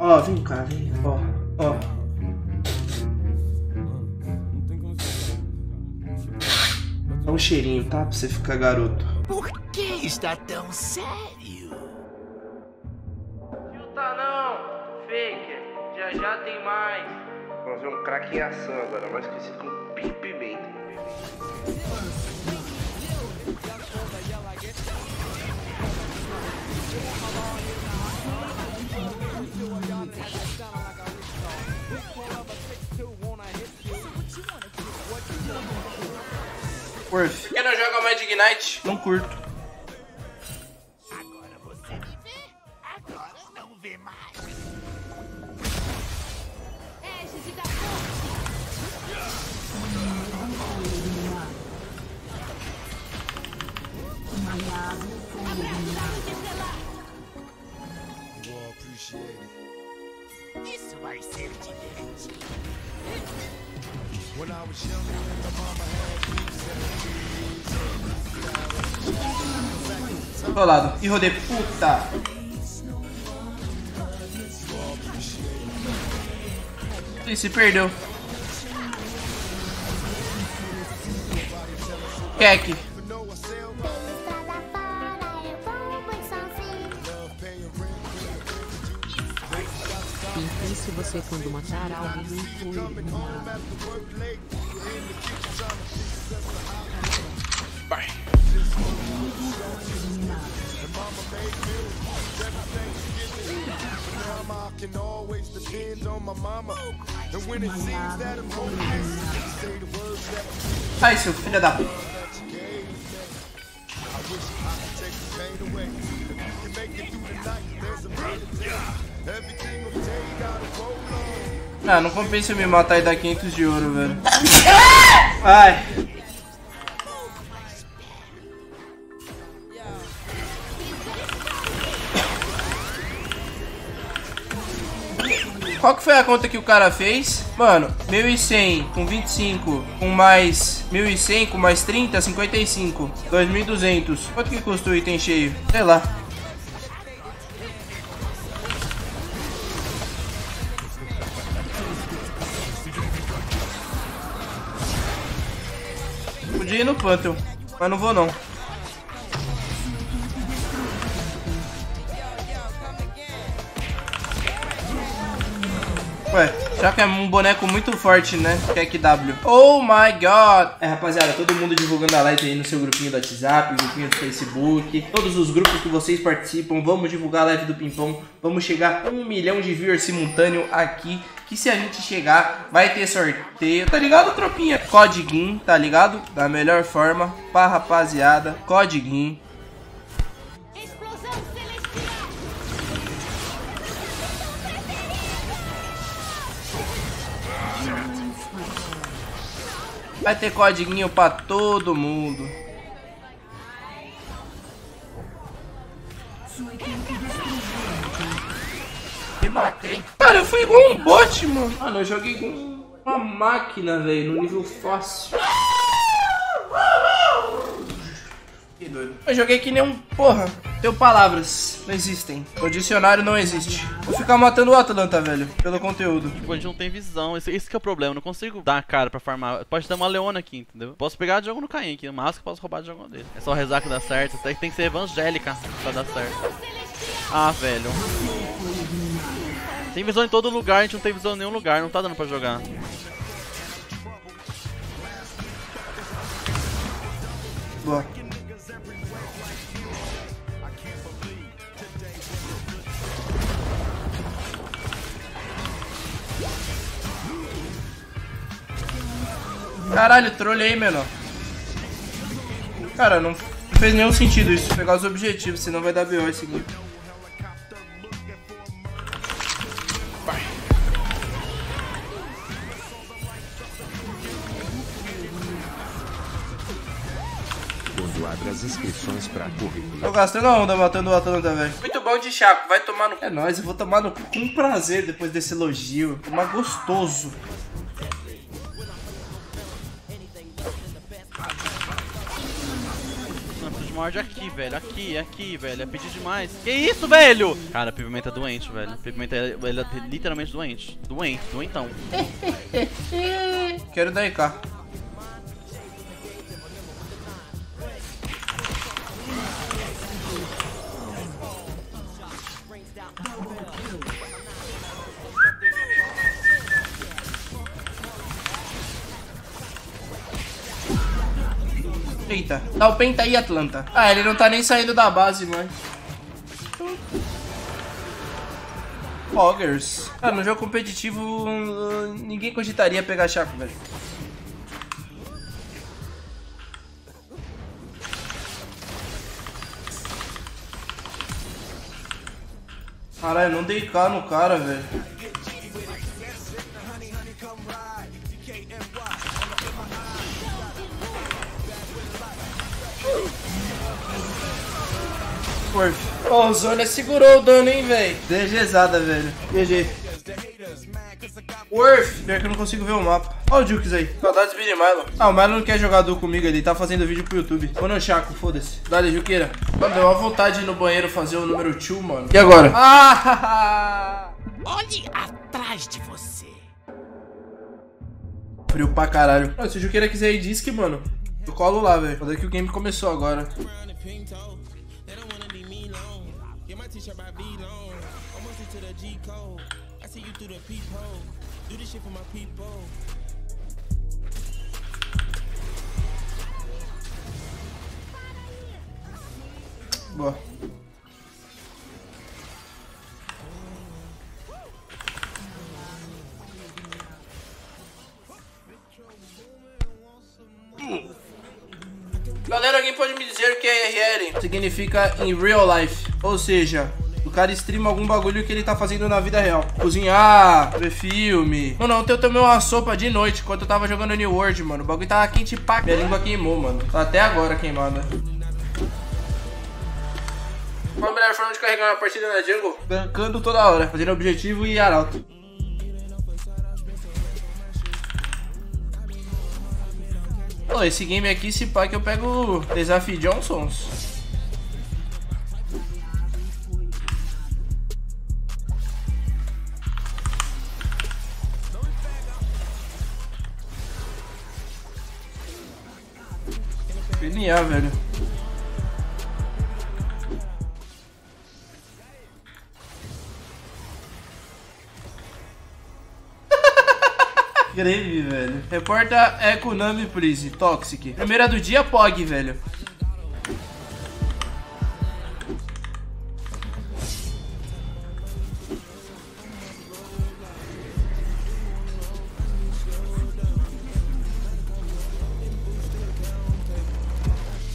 Ó, vem cá, vem. Ó, ó. Dá um cheirinho, tá? Pra você ficar garoto. Por que está tão sério? Tá não, Faker. Já já tem mais. Vamos ver um craque em ação agora, mais conhecido como Worth. Quem não joga Magic Knight? Não curto. Agora você me vê, agora não vê mais. Égide da Fonte. Isso vai ser divertido. Rolado. Erro de puta. Ih, se perdeu. Keck. Seems that I'm hopeless, say the words that Ai, seu filho da puta. Ah, não compensa eu me matar e dar 500 de ouro, velho. Ai. Qual que foi a conta que o cara fez? Mano, 1.100 com 25, com mais 1.100 com mais 30, 55. 2.200. Quanto que custa o item cheio? Sei lá. Podia ir no Pantheon, mas não vou não. Ué, já que é um boneco muito forte, né? Keck W. Oh my god! É, rapaziada, todo mundo divulgando a live aí no seu grupinho do WhatsApp, grupinho do Facebook, todos os grupos que vocês participam. Vamos divulgar a live do Pimpão. Vamos chegar a um milhão de viewers simultâneo aqui. Que se a gente chegar, vai ter sorteio. Tá ligado, tropinha? Codiguinho, tá ligado? Da melhor forma. Pra rapaziada, codiguinho. Vai ter codiguinho pra todo mundo. Me matei. Cara, eu fui igual um bot, mano. Mano, eu joguei com uma máquina, velho, no nível fácil. Que doido. Eu joguei que nem um. Porra, teu palavras. Não existem. O dicionário não existe. Vou ficar matando o Atlanta, velho. Pelo conteúdo. Tipo, a gente não tem visão. Esse, esse que é o problema. Eu não consigo dar a cara pra farmar. Pode dar uma leona aqui, entendeu? Posso pegar de jogo no Caim aqui. Mas que posso roubar de jogo dele. É só rezar que dá certo. Tem, tem que ser evangélica pra dar certo. Ah, velho. Tem visão em todo lugar. A gente não tem visão em nenhum lugar. Não tá dando pra jogar. Boa. Caralho, trolei, menor. Cara, não fez nenhum sentido isso. Pegar os objetivos, senão vai dar BO esse game. Quando abre as inscrições para currículo. Tô gastando a onda matando o Atlanta, velho. Muito bom de chaco, vai tomar no. É nóis, eu vou tomar no cu com prazer depois desse elogio. Tomar gostoso. Morde aqui, velho. Aqui, aqui, velho. É pedir demais. Que isso, velho? Cara, a Pimenta é doente, velho. A Pimenta é, é literalmente doente. Doente, doentão. Quero dar EK. Eita, dá o penta aí, Atlanta. Ah, ele não tá nem saindo da base, mano. Poggers. Cara, no jogo competitivo, ninguém cogitaria pegar Chaco, velho. Caralho, não dei K no cara, velho. Worth. Ó, o Zônia segurou o dano, hein, velho. DGzada, velho. GG. Worth. Pior que eu não consigo ver o mapa. Ó o Jukes aí. Saudades Billy Milo. Ah, o Milo não quer jogar duo comigo, ele tá fazendo vídeo pro YouTube. Vou no Chaco, foda-se. Dale, Juqueira. Mano, deu uma vontade de ir no banheiro fazer o número 2, mano. E agora? Ah! Olhe atrás de você. Frio pra caralho. Se o Juqueira quiser ir disque, mano, eu colo lá, velho. Quando é que o game começou agora. Boa. Galera, alguém pode me dizer o que é IRL? Significa in real life. Ou seja, o cara streama algum bagulho que ele tá fazendo na vida real. Cozinhar, ver filme. Mano, ontem eu tomei uma sopa de noite quando eu tava jogando New World, mano. O bagulho tava quente pra... Minha língua queimou, mano. Tá até agora queimada. Qual a melhor forma de carregar uma partida na jungle? Gankando toda hora, fazendo objetivo e arauto. Pô, esse game aqui, se pá que eu pego Desafio Johnsons. PNA, velho. Grave, velho. Reporta é Konami, please. Toxic. Primeira do dia, Pog, velho.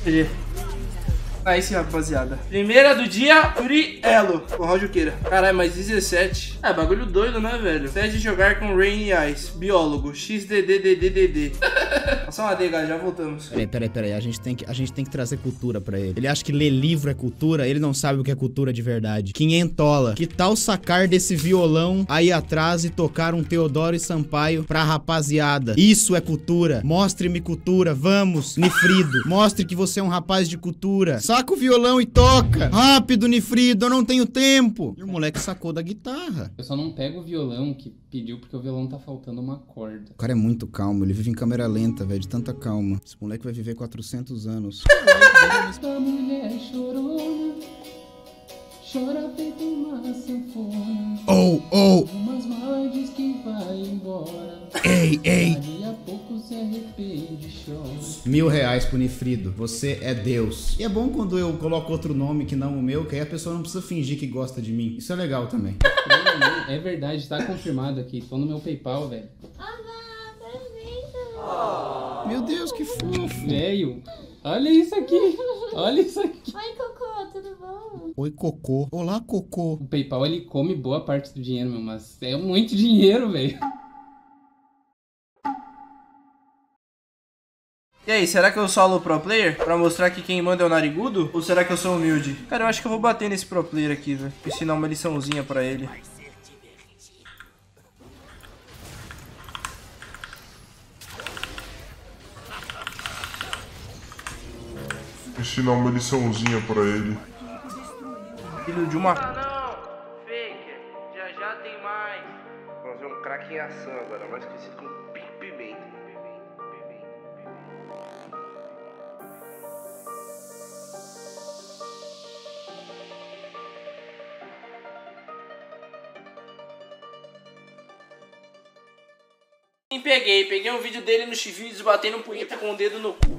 GG. Aí sim, rapaziada. Primeira do dia, Free Elo. Com Queira. Caralho, mais 17. É, bagulho doido, né, velho? Teste de jogar com Rain Eyes. Biólogo. XDDDDDD. Passa uma D, galera. Já voltamos. Peraí, peraí, peraí. A gente, tem que, a gente tem que trazer cultura pra ele. Ele acha que ler livro é cultura, ele não sabe o que é cultura de verdade. Quinhentola. Que tal sacar desse violão aí atrás e tocar um Teodoro e Sampaio pra rapaziada? Isso é cultura. Mostre-me cultura. Vamos, Nifrido. Mostre que você é um rapaz de cultura. Saca o violão e toca. Rápido, Nifrido. Eu não tenho tempo. E o moleque sacou da guitarra. Eu só não pego o violão que pediu porque o violão tá faltando uma corda. O cara é muito calmo. Ele vive em câmera lenta, velho. De tanta calma. Esse moleque vai viver 400 anos. Esta mulher chorona, chora feito uma sanfona. Oh, oh. Umas diz que vai embora. Ei, ei. Daqui a pouco se arrepende, chora. Mil reais pro Nifrido. Você é Deus. E é bom quando eu coloco outro nome que não o meu, que aí a pessoa não precisa fingir que gosta de mim. Isso é legal também. É verdade, tá confirmado aqui. Tô no meu PayPal, velho. Meu Deus, que fofo. Velho, olha isso aqui. Olha isso aqui. Oi, Cocô, tudo bom? Oi, Cocô. Olá, Cocô. O PayPal ele come boa parte do dinheiro, meu, mas é muito dinheiro, velho. E aí, será que eu solo pro player? Pra mostrar que quem manda é o narigudo? Ou será que eu sou humilde? Cara, eu acho que eu vou bater nesse pro player aqui, velho. Ensinar uma liçãozinha pra ele. Ensinar uma liçãozinha pra ele. Filho de uma. Ah, não! Faker! Já já tem mais! Vamos ver um craque em ação agora, mais conhecido como Big Pimenta. Peguei, peguei um vídeo dele no X-Vídeos batendo punheta com o dedo no cu.